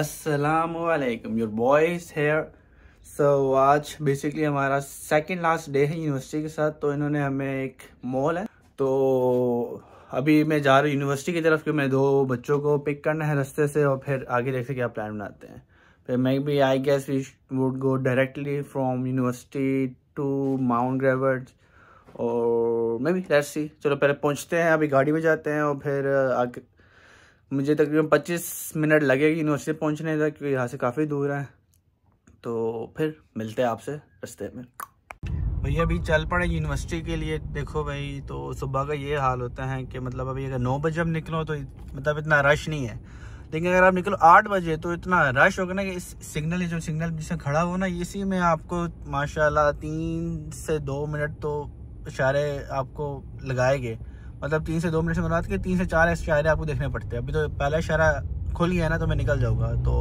असलकुम your boys here so आज basically हमारा सेकेंड लास्ट डे है यूनिवर्सिटी के साथ तो इन्होंने हमें एक मॉल है। तो अभी मैं जा रहा हूँ यूनिवर्सिटी की तरफ़ कि मैं दो बच्चों को पिक करना है रास्ते से और फिर आगे देखते क्या प्लान बनाते हैं। फिर मैं भी I guess we would go directly from university to Mount Gravatt और मैं भी लेट्स सी चलो पहले पहुँचते हैं, अभी गाड़ी में जाते हैं और फिर आगे मुझे तकरीबन 25 मिनट लगेगी यूनिवर्सिटी पहुँचने तक, क्योंकि यहाँ से काफ़ी दूर है। तो फिर मिलते हैं आपसे रस्ते में। भैया, अभी चल पड़े यूनिवर्सिटी के लिए। देखो भाई तो सुबह का ये हाल होता है कि मतलब अभी अगर नौ बजे हम निकलो तो मतलब इतना रश नहीं है। लेकिन अगर आप निकलो आठ बजे तो इतना रश होगा ना कि इस सिग्नल जो सिग्नल जिसमें खड़ा हो ना, इसी में आपको माशाल्लाह तीन से दो मिनट तो इशारे आपको लगाएँगे। मतलब तीन से दो मिनट से मुराद के तीन से चार ऐसे शायरे आपको देखने पड़ते हैं। अभी तो पहला इशारा खुल गया ना तो मैं निकल जाऊँगा। तो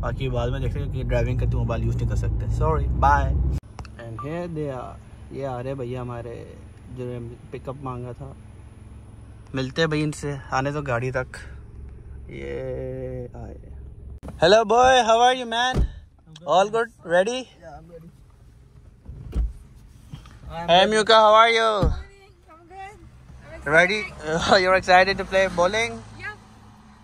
बाकी बाद में देखेंगे कि ड्राइविंग करते मोबाइल यूज़ नहीं कर सकते। Sorry bye and hey they ये आ रहे भैया हमारे जो पिकअप मांगा था। मिलते हैं भाई इनसे आने तो गाड़ी तक। ये आए। Hello boy how are you man all good ready Hey Muka, how are you? Ready? Uh, you're excited to play bowling? Yeah.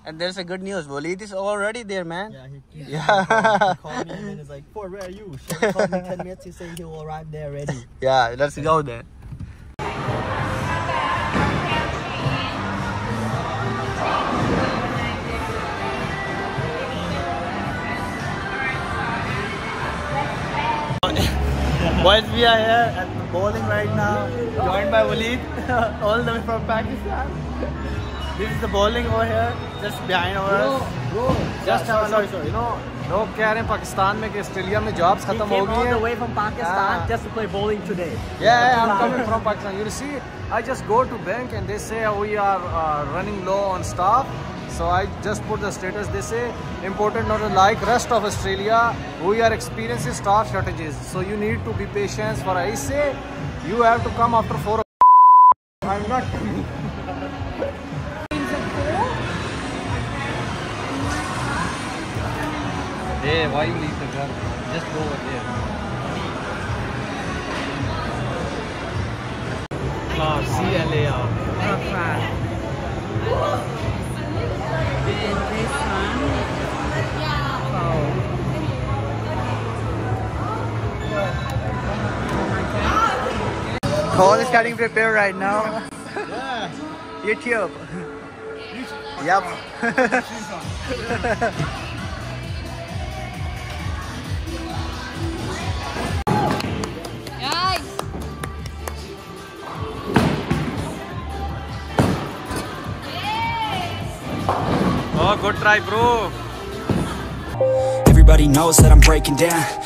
And there's a good news. Waleed is already there, man. Yeah, he, he, Yeah. he called me and he's like, Ford, where are you? He called me 10 minutes. He said he'll arrive there ready. Yeah, let's go then. Boys, we are here at the bowling right now, joined by Waleed, all the way from Pakistan. This is the bowling over here, just behind us. Bro, Just sorry, have a sorry, look. sorry. You know, लोग कह रहे हैं पाकिस्तान में कि Australia में jobs He खत्म came हो all गई the हैं way from Pakistan Yeah. just to play bowling today. Yeah, I'm coming from Pakistan. You see, I just go to bank and they say we are uh, running low on staff. So I just put the status. They say important not like rest of Australia, we are experiencing staff shortages. So you need to be patient. For I say, you have to come after four. I'm not. Hey, why you leave the gun? Just go over there. Cole is getting prepared right now. YouTube. Yep. Oh, good try, bro. Everybody knows that I'm breaking down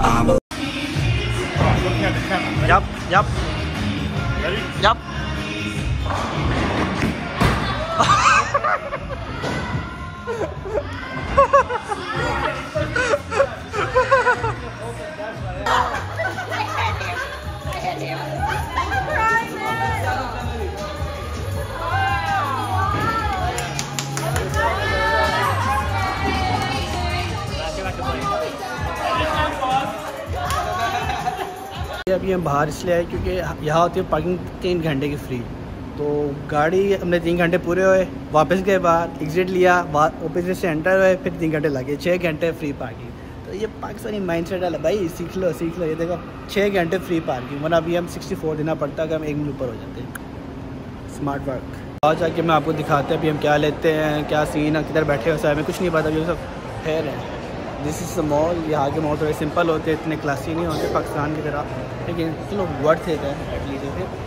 I'm a Yep. Yep. Yep. अभी हम बाहर इसलिए आए क्योंकि यहाँ होती है parking तीन घंटे की फ्री तो गाड़ी हमने तीन घंटे पूरे हुए, वापस गए बाहर एग्जिट लिया ऑफ़िस से एंटर हुए, फिर तीन घंटे लगे छः घंटे फ्री पार्किंग तो ये पाकिस्तानी माइंड सेट है भाई, सीख लो सीख लो। ये देखो छः घंटे फ्री पार्किंग वरना अभी हम सिक्सटी फोर देना पड़ता है कि हम एक मिनट ऊपर हो जाते। स्मार्ट वर्क आज जाके मैं आपको दिखाते हैं, अभी हम क्या लेते हैं, क्या सीन है, किधर बैठे हो साहब हमें कुछ नहीं पता अभी सब ठहर है दिस इज़ द मॉल यहाँ के मॉल थोड़े सिंपल होते, इतने क्लासी नहीं होते, पाकिस्तान की तरह। लेकिन चलो वर्थ थे एटलीस्ट होते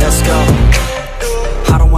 Let's go.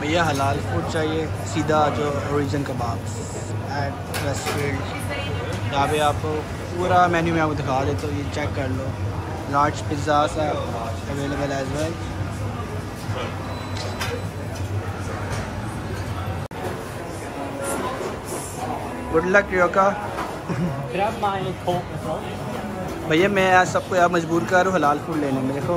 भैया हलाल फ़ूड चाहिए सीधा जो ओरिजिन कबाब एट वेस्टफील्ड यहाँ पे आपको पूरा मेन्यू मैं आपको दिखा देता हूँ ये चेक कर लो। लार्ज पिज़्ज़ास है available as well good luck योका. भैया मैं आज सबको यार मजबूर कर रहा हूँ हलाल फ़ूड लेने में देखो।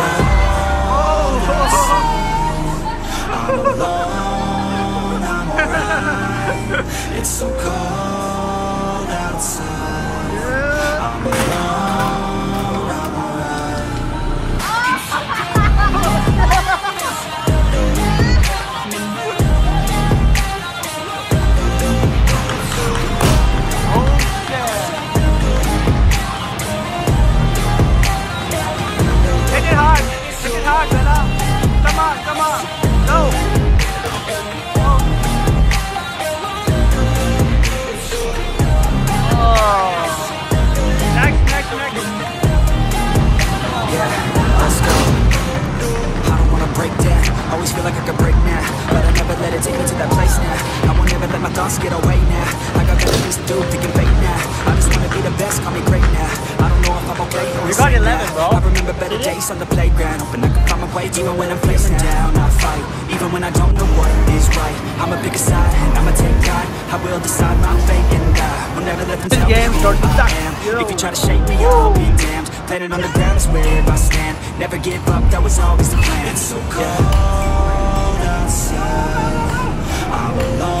thoughts get away now. I got better things to do, thinking fate now. I just wanna be the best, call me great now. I don't know if I'm okay or You got insane 11, now. bro. I remember better days on the playground, hoping I could find my way even when I'm feeling down. I fight, even when I don't know what is right. I'ma pick a side, I'ma take pride. I will decide my fate, and I will never let them This tell me game who I am. If you try to shake me, I'll be damned. Planet on the ground is where I stand. Never give up, that was always the plan. It's so cold outside. I'm alone.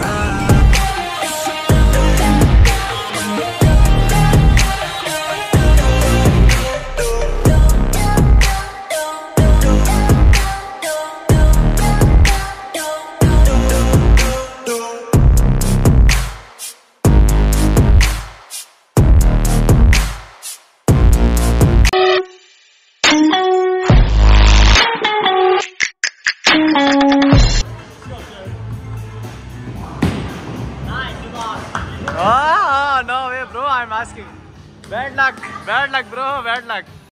asking. Bad luck. Bad luck, bro. Bad luck.